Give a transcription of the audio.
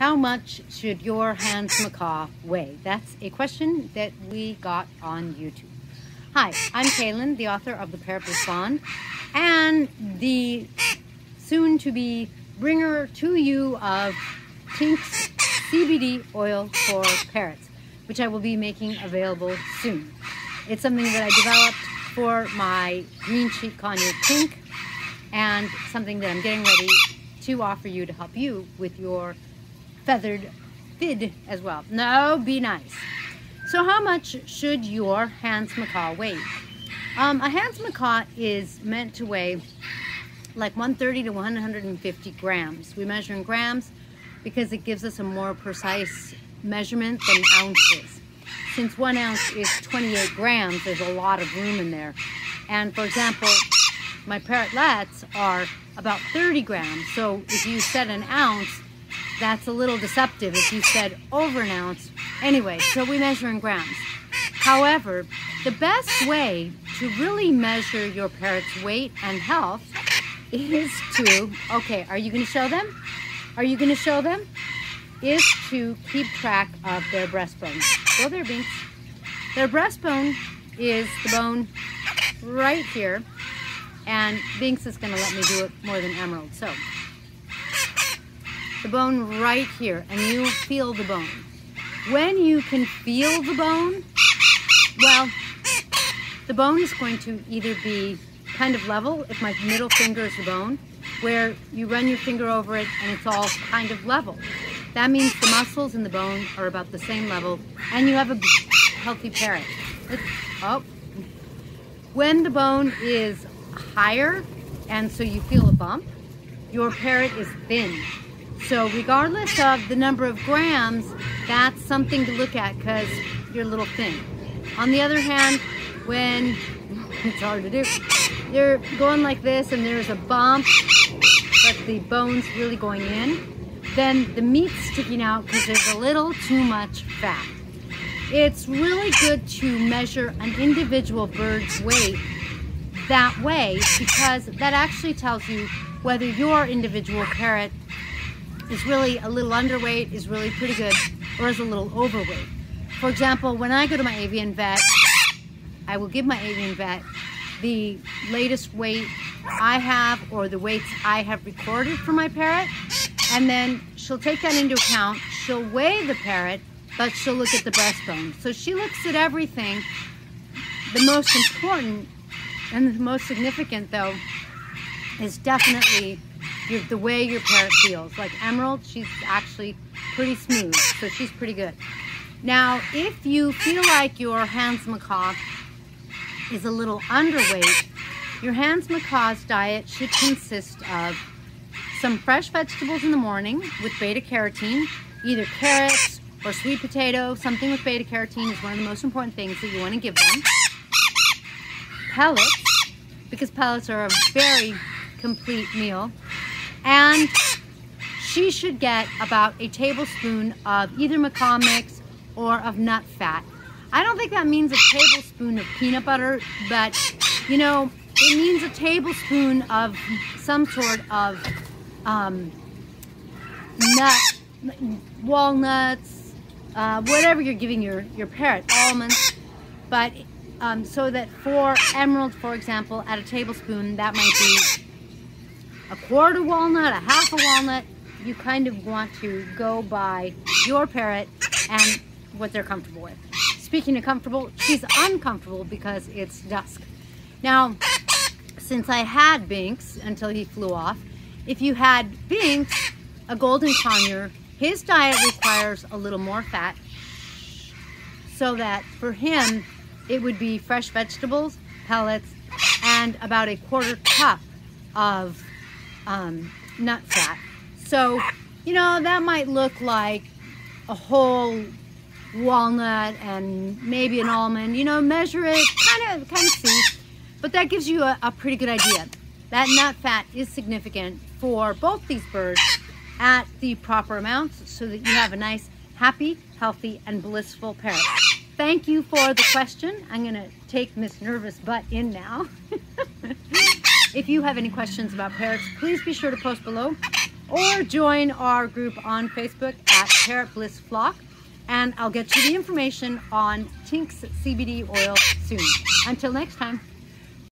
How much should your Hahn's Macaw weigh? That's a question that we got on YouTube. Hi, I'm Kaylin, the author of The Parrot Bliss Bond, and the soon-to-be bringer to you of Tink's CBD oil for parrots, which I will be making available soon. It's something that I developed for my green cheek conure Tink, and something that I'm getting ready to offer you to help you with your feathered fid as well. No, be nice. So how much should your Hahn's Macaw weigh? Um, a Hahn's Macaw is meant to weigh like 130 to 150 grams. We measure in grams because it gives us a more precise measurement than ounces. Since one ounce is 28 grams, there's a lot of room in there. And for example, my parrotlets are about 30 grams. So if you said an ounce, that's a little deceptive if you said over an ounce. Anyway, so we measure in grams. However, the best way to really measure your parrot's weight and health is to, okay, are you going to show them? Are you going to show them? Is to keep track of their breastbone. Go there, Binks. Their breastbone is the bone right here and Binks is going to let me do it more than Emerald. So, the bone right here, and you feel the bone. When you can feel the bone, well, the bone is going to either be kind of level, if my middle finger is the bone, where you run your finger over it and it's all kind of level. That means the muscles and the bone are about the same level and you have a healthy parrot. It's, oh. When the bone is higher and so you feel a bump, your parrot is thin. So regardless of the number of grams, that's something to look at because you're a little thin. On the other hand, when, it's hard to do, you're going like this and there's a bump, but the bone's really going in, then the meat's sticking out because there's a little too much fat. It's really good to measure an individual bird's weight that way because that actually tells you whether your individual parrot is really a little underweight, is really pretty good, or is a little overweight. For example, when I go to my avian vet, I will give my avian vet the latest weight I have or the weights I have recorded for my parrot, and then she'll take that into account. She'll weigh the parrot, but she'll look at the breastbone. So she looks at everything. The most important and the most significant though is definitely your, the way your parrot feels. Like Emerald, she's actually pretty smooth, so she's pretty good. Now, if you feel like your Hahn's Macaw is a little underweight, your Hahn's Macaw's diet should consist of some fresh vegetables in the morning with beta carotene, either carrots or sweet potato, something with beta carotene is one of the most important things that you want to give them pellets, because pellets are a very complete meal. And she should get about a tablespoon of either macaw mix or of nut fat. I don't think that means a tablespoon of peanut butter, but you know, it means a tablespoon of some sort of um, nut, walnuts, uh, whatever you're giving your, your parrot, almonds. But um, so that for emerald, for example, at a tablespoon, that might be a quarter walnut, a half a walnut. You kind of want to go by your parrot and what they're comfortable with. Speaking of comfortable, she's uncomfortable because it's dusk. Now, since I had Binks until he flew off, if you had Binks, a golden conure, his diet requires a little more fat so that for him, it would be fresh vegetables, pellets, and about a quarter cup of um, nut fat. So, you know, that might look like a whole walnut and maybe an almond, you know, measure it, kind of, kind of see. But that gives you a, a pretty good idea. That nut fat is significant for both these birds at the proper amounts so that you have a nice, happy, healthy, and blissful parrot thank you for the question. I'm to take Miss Nervous Butt in now. if you have any questions about parrots, please be sure to post below. or join our group on Facebook at Parrot Bliss Flock and I'll get you the information on Tink's CBD oil soon. Until next time.